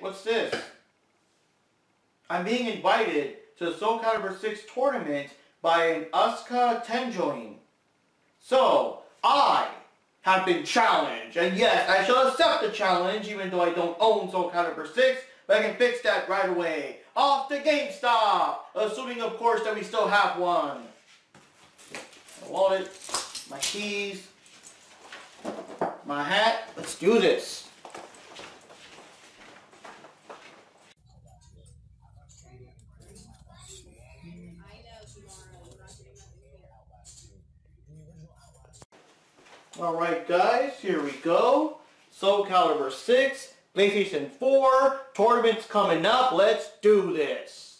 What's this? I'm being invited to the Soul Calibur 6 tournament by an Asuka Tenjoin. So, I have been challenged, and yes, I shall accept the challenge even though I don't own Soul Calibur 6, but I can fix that right away. Off to GameStop! Assuming, of course, that we still have one. My wallet, my keys, my hat. Let's do this. Alright guys, here we go. Soul Calibur 6, PlayStation 4, tournaments coming up, let's do this.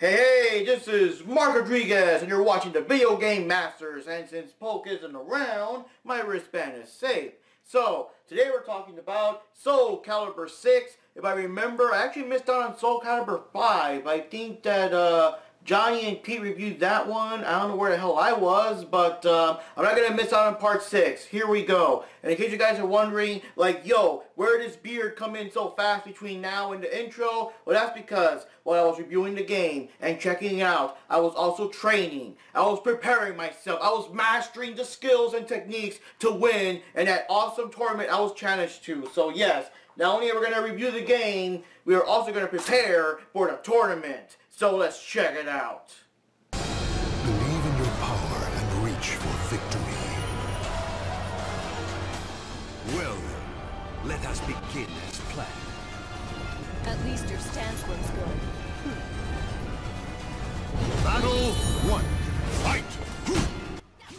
Hey, hey, this is Mark Rodriguez, and you're watching the Video Game Masters, and since Poke isn't around, my wristband is safe. So, today we're talking about Soul Calibur 6. If I remember, I actually missed out on Soul Calibur 5. I think that, uh, Johnny and Pete reviewed that one. I don't know where the hell I was, but uh, I'm not going to miss out on part 6. Here we go. And in case you guys are wondering, like, yo, where did this beard come in so fast between now and the intro? Well, that's because while I was reviewing the game and checking it out, I was also training. I was preparing myself. I was mastering the skills and techniques to win in that awesome tournament I was challenged to. So, yes, not only are we going to review the game, we are also going to prepare for the tournament. So let's check it out. Believe in your power and reach for victory. Well then, let us begin as planned. At least your stance looks good. Hmm. Battle one. Fight!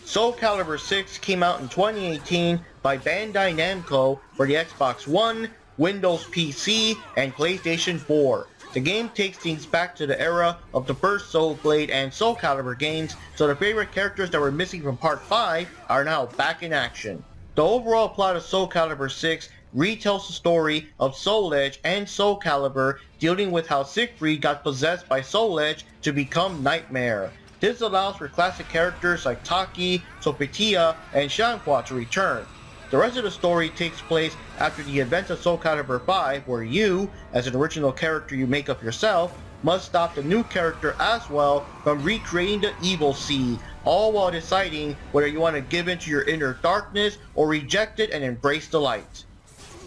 Soul Calibur 6 came out in 2018 by Bandai Namco for the Xbox One, Windows PC, and PlayStation 4. The game takes things back to the era of the first Soul Blade and Soul Calibur games, so the favorite characters that were missing from Part 5 are now back in action. The overall plot of Soul Calibur 6 retells the story of Soul Edge and Soul Calibur dealing with how Siegfried got possessed by Soul Edge to become Nightmare. This allows for classic characters like Taki, Sophitia, and Xianghua to return. The rest of the story takes place after the events of Soul Calibur 5, where you, as an original character you make up yourself, must stop the new character Azwel from recreating the evil seed, all while deciding whether you want to give in to your inner darkness or reject it and embrace the light.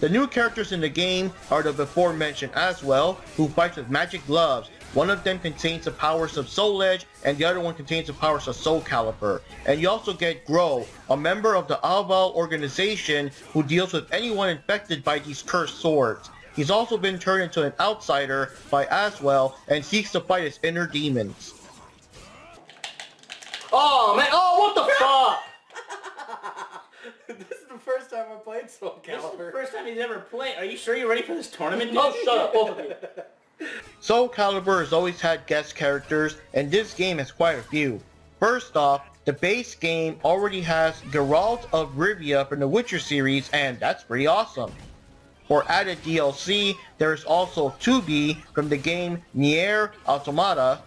The new characters in the game are the before mentioned Azwel, who fights with magic gloves one of them contains the powers of Soul Edge, and the other one contains the powers of Soul Calibur. And you also get Grøh, a member of the Aval organization who deals with anyone infected by these cursed swords. He's also been turned into an outsider by Azwel and seeks to fight his inner demons. Oh man, oh what the fuck? this is the first time I played Soul This is the Calibur. first time he's ever played. Are you sure you're ready for this tournament? Oh, dude? Oh, shut up, both of you. Soul Calibur has always had guest characters, and this game has quite a few. First off, the base game already has Geralt of Rivia from the Witcher series, and that's pretty awesome. For added DLC, there is also 2B from the game Nier Automata,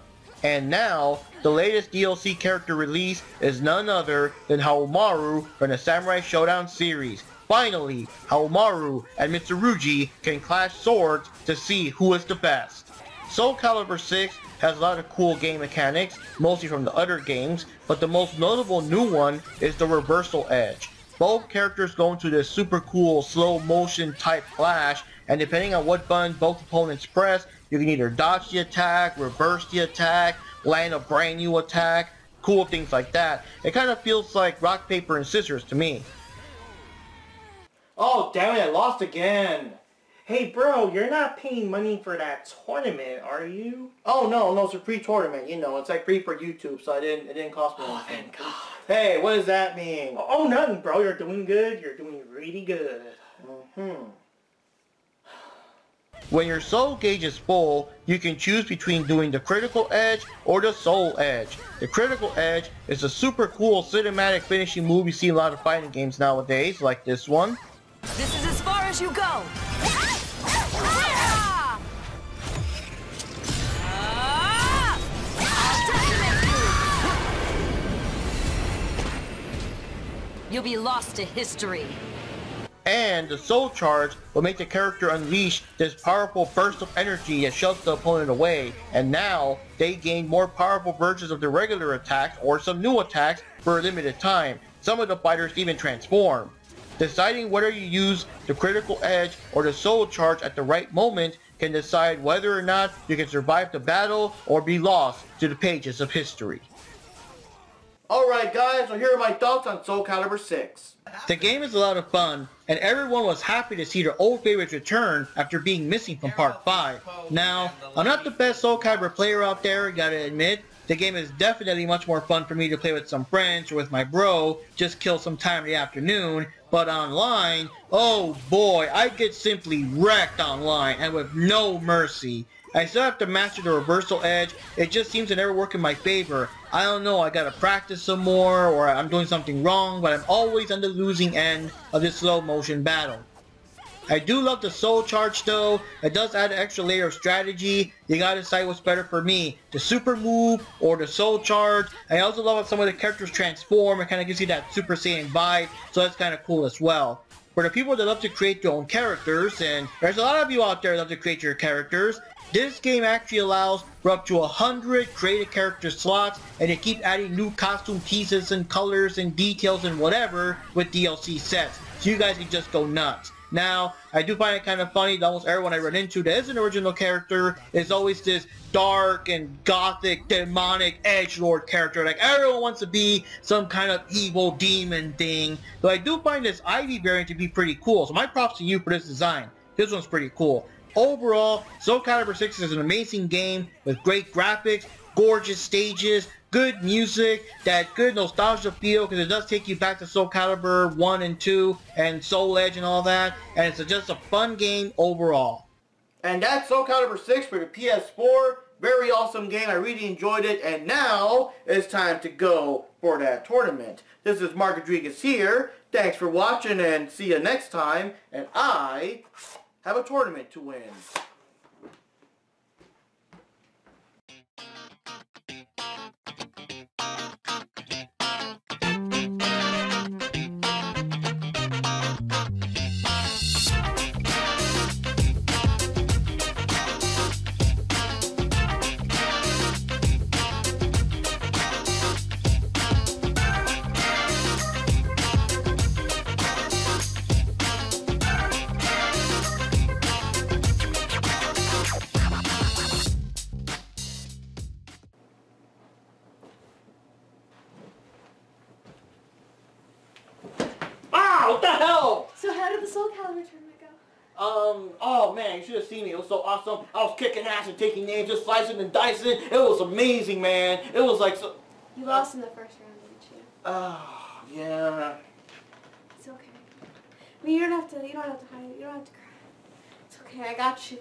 and now, the latest DLC character release is none other than Haomaru from the Samurai Shodown series. Finally, Haomaru and Mitsurugi can clash swords to see who is the best. Soul Calibur 6 has a lot of cool game mechanics, mostly from the other games, but the most notable new one is the Reversal Edge. Both characters go into this super cool slow motion type flash, and depending on what button both opponents press, you can either dodge the attack, reverse the attack, land a brand new attack, cool things like that. It kind of feels like rock, paper, and scissors to me. Oh damn it! I lost again. Hey bro, you're not paying money for that tournament, are you? Oh no, no, it's a free tournament. You know, it's like free for YouTube, so I didn't. It didn't cost me Oh anything. thank God. Hey, what does that mean? Oh nothing, bro. You're doing good. You're doing really good. Hmm. When your soul gauge is full, you can choose between doing the critical edge or the soul edge. The critical edge is a super cool cinematic finishing move you see in a lot of fighting games nowadays, like this one. This is as far as you go. Ah! You'll be lost to history. And the Soul Charge will make the character unleash this powerful burst of energy that shoves the opponent away. And now, they gain more powerful versions of the regular attacks or some new attacks for a limited time. Some of the fighters even transform. Deciding whether you use the critical edge or the soul charge at the right moment can decide whether or not you can survive the battle or be lost to the pages of history. Alright guys, so here are my thoughts on Soul Calibur 6. The game is a lot of fun, and everyone was happy to see their old favorites return after being missing from Part 5. Now, I'm not the best Soul Calibur player out there, gotta admit. The game is definitely much more fun for me to play with some friends or with my bro, just kill some time in the afternoon, but online, oh boy, I get simply wrecked online and with no mercy. I still have to master the reversal edge. It just seems to never work in my favor. I don't know, I gotta practice some more or I'm doing something wrong, but I'm always on the losing end of this slow motion battle. I do love the soul charge though. It does add an extra layer of strategy. You gotta decide what's better for me. The super move or the soul charge. I also love how some of the characters transform. It kind of gives you that super saiyan vibe. So that's kind of cool as well. For the people that love to create their own characters, and there's a lot of you out there that love to create your characters, this game actually allows for up to 100 creative character slots and they keep adding new costume pieces and colors and details and whatever with DLC sets. So you guys can just go nuts. Now, I do find it kind of funny that almost everyone I run into that is an original character is always this dark and gothic, demonic edge lord character. Like everyone wants to be some kind of evil demon thing. But I do find this Ivy variant to be pretty cool. So my props to you for this design. This one's pretty cool. Overall, Soul Calibur 6 is an amazing game with great graphics, gorgeous stages, good music, that good nostalgia feel because it does take you back to Soul Calibur 1 and 2 and Soul Edge and all that. And it's just a fun game overall. And that's Soul Calibur 6 for the PS4. Very awesome game. I really enjoyed it. And now it's time to go for that tournament. This is Mark Rodriguez here. Thanks for watching and see you next time. And I have a tournament to win. Um, oh man, you should have seen me. It was so awesome. I was kicking ass and taking names, just slicing and dicing. It was amazing, man. It was like so... You lost in the first round, didn't you? Oh, yeah. It's okay. I mean, you don't have to. You don't have to hide. You don't have to cry. It's okay. I got you.